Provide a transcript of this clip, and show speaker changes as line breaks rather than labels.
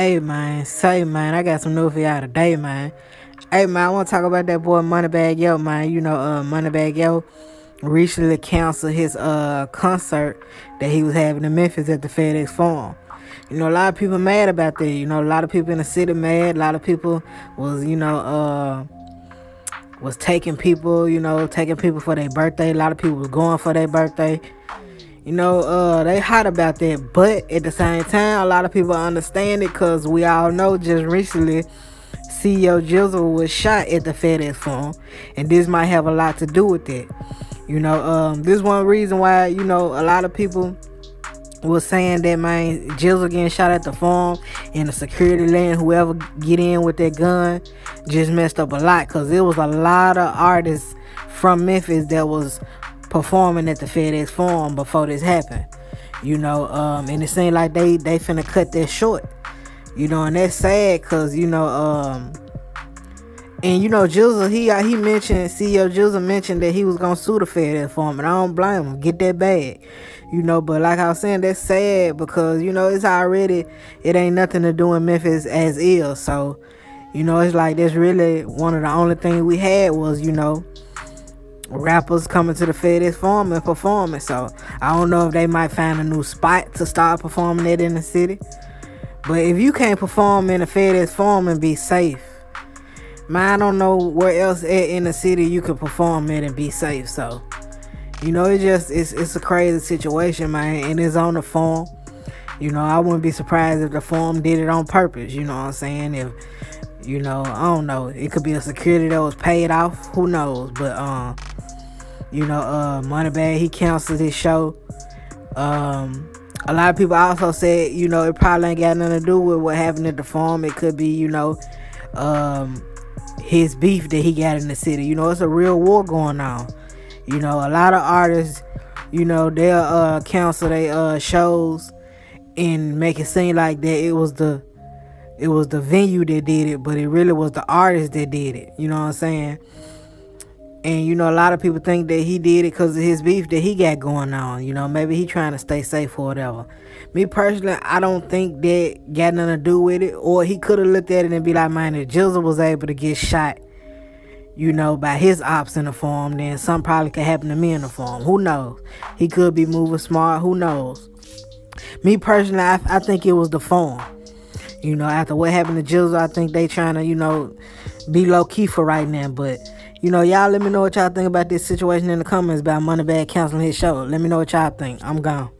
Hey man, say man, I got some news for y'all today, man. Hey man, I want to talk about that boy Moneybagg Yo, man. You know, uh, Moneybagg Yo recently canceled his uh concert that he was having in Memphis at the FedEx Forum. You know, a lot of people mad about that. You know, a lot of people in the city mad. A lot of people was, you know, uh was taking people, you know, taking people for their birthday. A lot of people was going for their birthday. You know, uh, they hot about that, but at the same time, a lot of people understand it because we all know just recently, CEO Jizzle was shot at the FedEx Forum and this might have a lot to do with it. You know, um, this one reason why you know a lot of people was saying that man Jizzle getting shot at the Forum and the security lane, whoever get in with that gun, just messed up a lot because it was a lot of artists from Memphis that was performing at the FedEx Forum before this happened. You know, um, and it seemed like they they finna cut that short. You know, and that's sad because you know, um, and you know, Jizzle he uh, he mentioned CEO Jizzle mentioned that he was gonna sue the FedEx Forum, and I don't blame him. Get that bag. You know, but like I was saying, that's sad because you know it's already it ain't nothing to do in Memphis as is. So, you know, it's like that's really one of the only things we had was you know rappers coming to the FedEx Forum and performing. So I don't know if they might find a new spot to start performing it in the city. But if you can't perform in the FedEx Forum and be safe, man, I don't know where else in the city you could perform it and be safe. So, you know, it just it's it's a crazy situation, man, and it's on the Forum. You know, I wouldn't be surprised if the Forum did it on purpose. You know what I'm saying? If you know, I don't know. It could be a security that was paid off. Who knows? But um, you know, uh, Moneybagg he canceled his show. Um, a lot of people also said, you know, it probably ain't got nothing to do with what happened at the Forum. It could be, you know, um, his beef that he got in the city. You know, it's a real war going on. You know, a lot of artists, you know, they'll uh, cancel their uh, shows and make it seem like that it was the it was the venue that did it, but it really was the artist that did it. You know what I'm saying? And you know, a lot of people think that he did it because of his beef that he got going on. You know, maybe he trying to stay safe or whatever. Me personally, I don't think that got nothing to do with it. Or he could have looked at it and be like, man, if Jizzle was able to get shot, you know, by his ops in the Forum, then something probably could happen to me in the Forum. Who knows? He could be moving smart. Who knows? Me personally, I, I think it was the Forum. You know, after what happened to Jizzle, I think they trying to, you know, be low key for right now. But, you know, y'all let me know what y'all think about this situation in the comments about Moneybagg canceling his show. Let me know what y'all think. I'm gone.